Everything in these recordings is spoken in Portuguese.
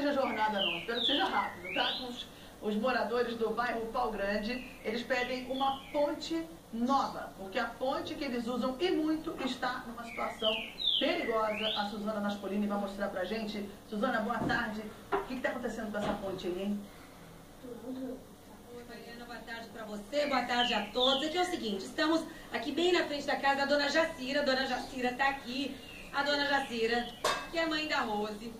seja jornada não, espero que seja rápido, tá? Os, os moradores do bairro Pau Grande, eles pedem uma ponte nova, porque a ponte que eles usam e muito está numa situação perigosa. A Suzana Naspolini vai mostrar pra gente. Suzana, boa tarde. O que está acontecendo com essa ponte aí, hein? Oi, Mariana, boa tarde para você, boa tarde a todos. Aqui é o seguinte, estamos aqui bem na frente da casa da dona Jacira. A dona Jacira está aqui. A dona Jacira, que é mãe da Rose,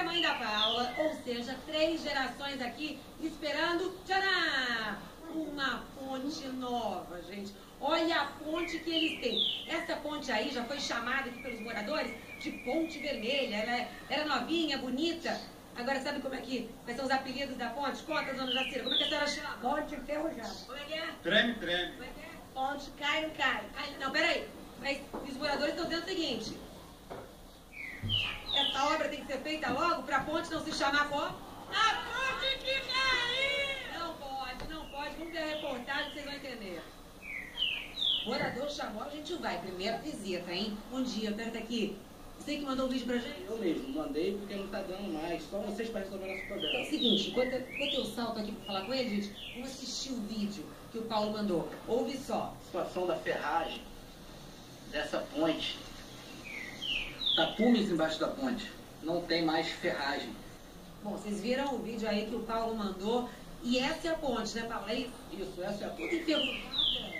mãe da Paula, ou seja, três gerações aqui esperando, tcharam, uma ponte nova, gente. Olha a ponte que eles têm. Essa ponte aí já foi chamada aqui pelos moradores de Ponte Vermelha. Ela é- era novinha, bonita. Agora sabe como é que quais são os apelidos da ponte? Conta, dona Jacira, como é que a senhora chama? Ponte enferrujada. Como é que é? Treme, treme. Como é que é? Ponte cai, não cai. Ai, não, peraí. Mas os moradores estão dizendo o seguinte. Essa obra tem que ser feita logo para a ponte não se chamar como? A ponte que caiu! Não pode, não pode. Vamos ver a reportagem que vocês vão entender. Morador chamou, a gente vai. Primeira visita, hein? Bom dia, aperta aqui. Você que mandou o vídeo pra gente? Eu mesmo, mandei porque não tá dando mais. Só vocês para resolver nosso Então é problema. o seguinte, enquanto, enquanto eu salto aqui pra falar com ele, gente, vamos assistir o vídeo que o Paulo mandou. Ouve só. situação da ferragem dessa ponte. Tapumes embaixo da ponte. Não tem mais ferragem. Bom, vocês viram o vídeo aí que o Paulo mandou. E essa é a ponte, né, Paulo? É isso? Isso, essa é a ponte. enferrujada.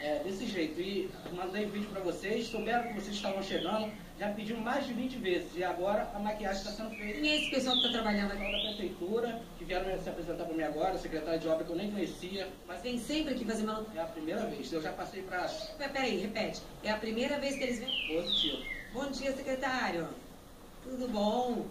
É, desse jeito. E mandei vídeo pra vocês, souberam que vocês estavam chegando, já pediu mais de 20 vezes. E agora a maquiagem está sendo feita. Quem é esse pessoal que tá trabalhando aqui? Da prefeitura, que vieram se apresentar para mim agora, secretário de obra que eu nem conhecia, Mas vem sempre aqui fazer manutenção. é a primeira vez. Eu já passei para Peraí, repete. É a primeira vez que eles vêm? positivo. Bom dia, secretário. Tudo bom?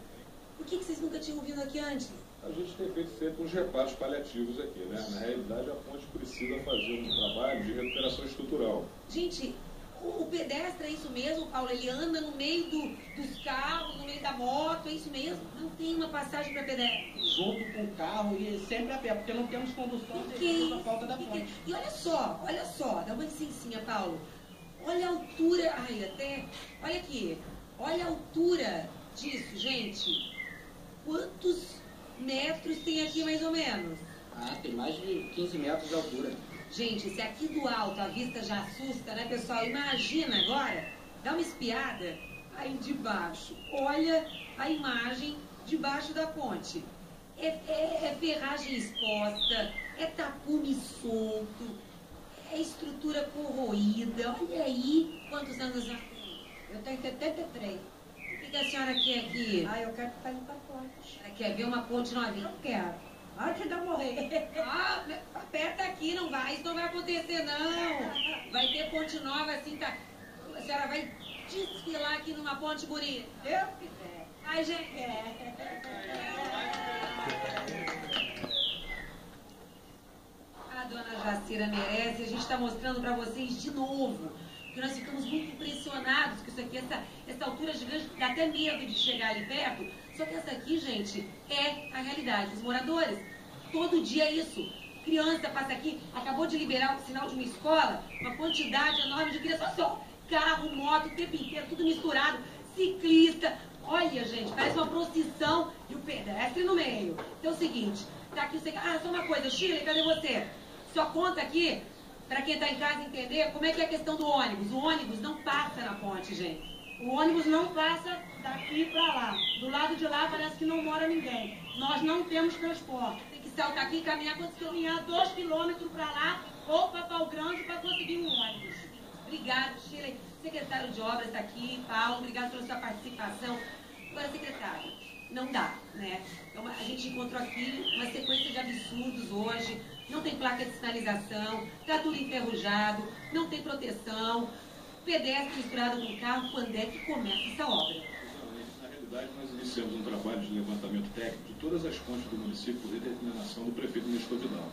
Por que, que vocês nunca tinham vindo aqui antes? A gente tem feito sempre uns reparos paliativos aqui, né? Na realidade, a ponte precisa fazer um trabalho de recuperação estrutural. Gente, o, o pedestre é isso mesmo, Paulo? Ele anda no meio do- dos carros, no meio da moto, é isso mesmo? Não tem uma passagem para pedestre. Junto com o carro e sempre a pé, porque não temos condução devido à falta da ponte. E olha só, olha só, dá uma licencinha, Paulo. Olha a altura, ai, até, olha aqui, olha a altura disso, gente. Quantos metros tem aqui mais ou menos? Ah, tem mais de 15 metros de altura. Gente, se aqui do alto a vista já assusta, né, pessoal? Imagina agora, dá uma espiada aí de baixo. Olha a imagem debaixo da ponte. É, é- é ferragem exposta, é tapume solto, é estrutura corroída. Olha aí quantos anos senhora tem. Eu tenho 73. O que, a senhora quer aqui? Ah, eu quero que faça pra ponte. Quer ver uma ponte novinha? Não quero. Antes de eu morrer. Ah, aperta aqui, não vai, isso não vai acontecer não. Vai ter ponte nova assim, tá? A senhora vai desfilar aqui numa ponte bonita. Deus quiser. Ai, gente. A dona Jacira merece, a gente está mostrando para vocês de novo. Que nós ficamos muito com isso aqui, essa, essa altura gigante, dá até medo de chegar ali perto. Só que essa aqui, gente, é a realidade dos moradores. Todo dia é isso. Criança passa aqui, acabou de liberar o sinal de uma escola, uma quantidade enorme de crianças. Olha só, carro, moto, o tempo inteiro, tudo misturado, ciclista. Olha, gente, parece uma procissão e o pedestre no meio. Então é o seguinte, tá aqui você. Ah, só uma coisa, Chile, cadê você? Só conta aqui, para quem tá em casa entender, como é que é a questão do ônibus. O ônibus não passa na ponte, gente. O ônibus não passa daqui pra lá. Do lado de lá parece que não mora ninguém. Nós não temos transporte. Tem que saltar aqui e caminhar? Caminhar dois quilômetros pra lá ou pra Pau Grande pra conseguir um ônibus. Obrigado, Shirley. Secretário de Obras está aqui, Paulo, obrigado pela sua participação. Agora, secretário, não dá, né? Então, a gente encontrou aqui uma sequência de absurdos hoje. Não tem placa de sinalização, tá tudo enferrujado, não tem proteção, pedestre misturado com carro. Quando é que começa essa obra? Na realidade, nós iniciamos um trabalho de levantamento técnico de todas as pontes do município por determinação do prefeito Nestor Vidal.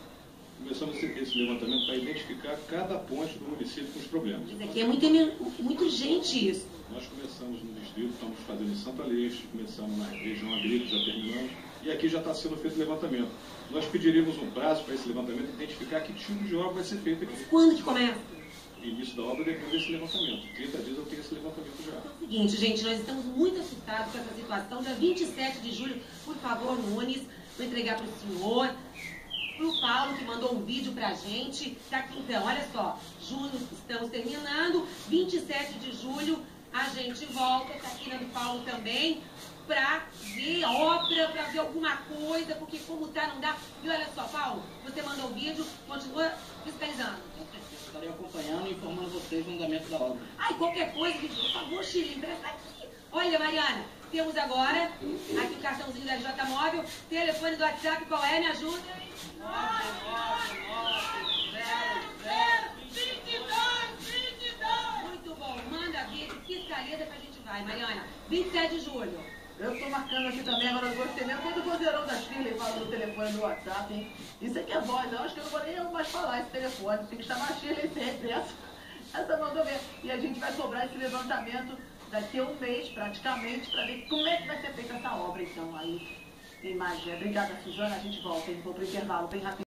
Começamos esse, levantamento para identificar cada ponte do município com os problemas. Isso aqui é muito, urgente isso. Nós começamos no distrito, estamos fazendo em Santa Leste, começamos na região agrícola, já terminamos, e aqui já está sendo feito o levantamento. Nós pediríamos um prazo para esse levantamento identificar que tipo de obra vai ser feita aqui. Quando que começa? início da obra depois desse levantamento. 30 dias eu tenho esse levantamento já. É o seguinte, gente, nós estamos muito assustados com essa situação. Dia 27 de julho, por favor, Nunes, vou entregar para o senhor, para o Paulo, que mandou um vídeo para a gente. Tá aqui, então, olha só, julho, estamos terminando, 27 de julho, a gente volta, tá aqui na do Paulo também, para ver obra, para ver alguma coisa, porque como tá, não dá. E olha só, Paulo, você mandou o vídeo, continua fiscalizando. Estarei acompanhando e informando vocês do andamento da obra. Ai, qualquer coisa, por favor, Chile, empresta aqui. Olha, Mariana, temos agora aqui o cartãozinho da J Móvel, telefone do WhatsApp, qual é? Me ajuda. 999 Muito bom, manda vídeo, fiscaliza que a gente vai, Mariana. 27 de julho. Eu estou marcando aqui também, agora eu gostei mesmo quando o vozeirão da Shirley fala no telefone do WhatsApp, hein? Isso aqui é voz, eu acho que eu não vou nem mais falar esse telefone, tem que chamar a Shirley sempre, essa, essa mandou ver. E a gente vai cobrar esse levantamento daqui a um mês, praticamente, para ver como é que vai ser feita essa obra, então, aí, imagem. Obrigada, Suzana, a gente volta, hein? Vou para o intervalo bem rápido.